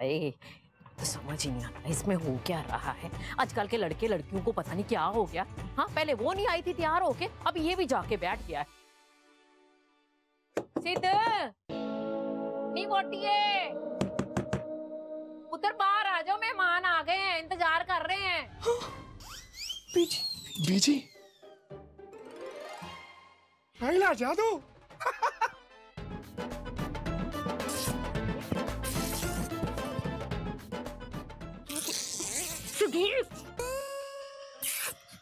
हाय तो समझ ही नहीं आता इसमें हो क्या रहा है? आजकल के लड़के लड़कियों को पता नहीं क्या हो गया। हाँ पहले वो नहीं आई थी, तैयार होके, अब ये भी जाके बैठ गया है। सिद्ध! नहीं उधर बाहर आ जाओ, मेहमान आ गए हैं, इंतज़ार कर रहे हैं। बीजी। बीजी जादू।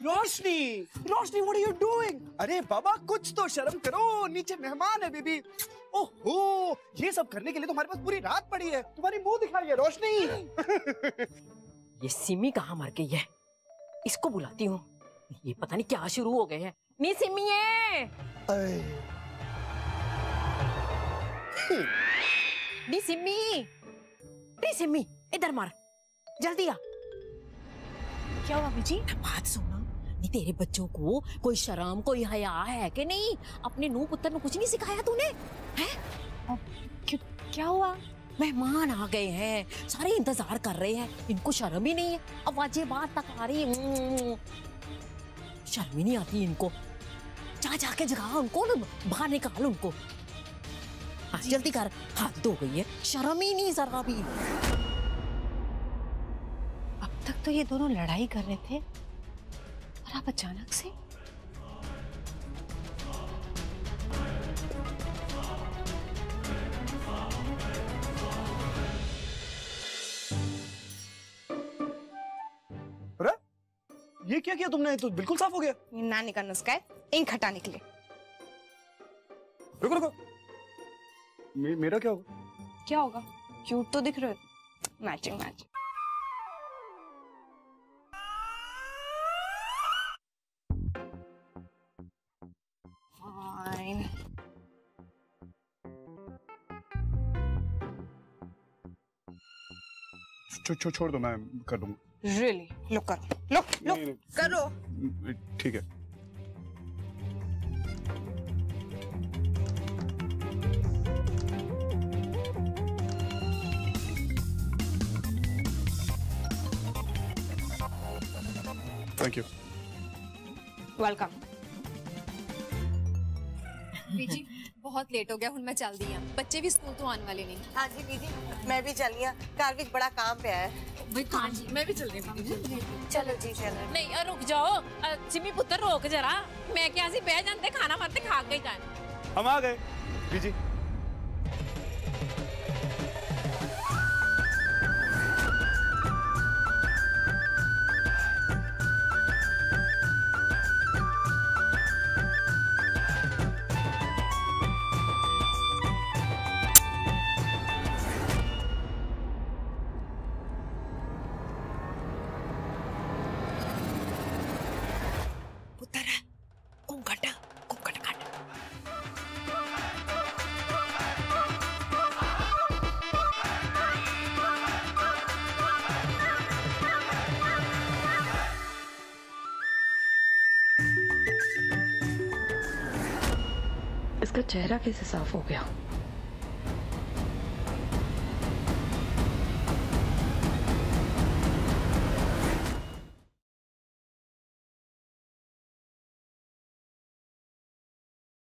Roshni Roshni what are you doing अरे बाबा कुछ तो शर्म करो नीचे मेहमान है बेबी। ओहो ये सब करने के लिए तो हमारे पास पूरी रात पड़ी है। तुम्हारी मुँह है रोशनी। ये सिमी कहाँ मर गई है? इसको बुलाती हूँ। ये पता नहीं क्या शुरू हो गए हैं। नी सिमी है। नी सिमी। नी सिमी इधर मार। जल्दी आ। क्या हुआ बीजी बात सुनना नहीं तेरे बच्चों को कोई शर्म कोई हया है कि नहीं? अपने नू पुत्र को कुछ नहीं सिखाया तूने? हैं? क्यों क्या हुआ? मेहमान आ गए हैं सारे इंतज़ार कर रहे हैं। इनको शर्म ही नहीं है। अब वाजे बात तक आ रही है। शर्म ही नहीं आती इनको। जा जाके जगा उनको ना बाहर निकाल उनको। जल्दी कर। हाथ धो गई है। शर्म ही नहीं जरा भी। तक तो ये दोनों लड़ाई कर रहे थे। और अब अचानक से? अरे ये क्या किया तुमने? तो बिल्कुल साफ़ हो गया। ये नानी का नुस्खा है इंक हटाने के लिए। रुको रुको। मे, मेरा क्या होगा? क्या होगा? क्यूट तो दिख रहे हो। मैचिंग मैच छो, छो, छोड़ दो मैं कर दूँगा। रियली लो करो। लो लो करो। ठीक है। थैंक यू वेलकम बहुत लेट हो गया हूँ मैं चल दी हूँ। बच्चे भी स्कूल तो आने वाले नहीं। हाँ जी दीदी मैं भी चलनी हूँ। घर भी बड़ा काम पे है। मैं भी चल रही चलो जी चलो। नहीं रुक जाओ। जिमी पुत्र रोक जरा। मैं क्या सी बह जाते खाना मारते खा के जाना हम आ गए। जी। इसका चेहरा कैसे साफ़ हो गया?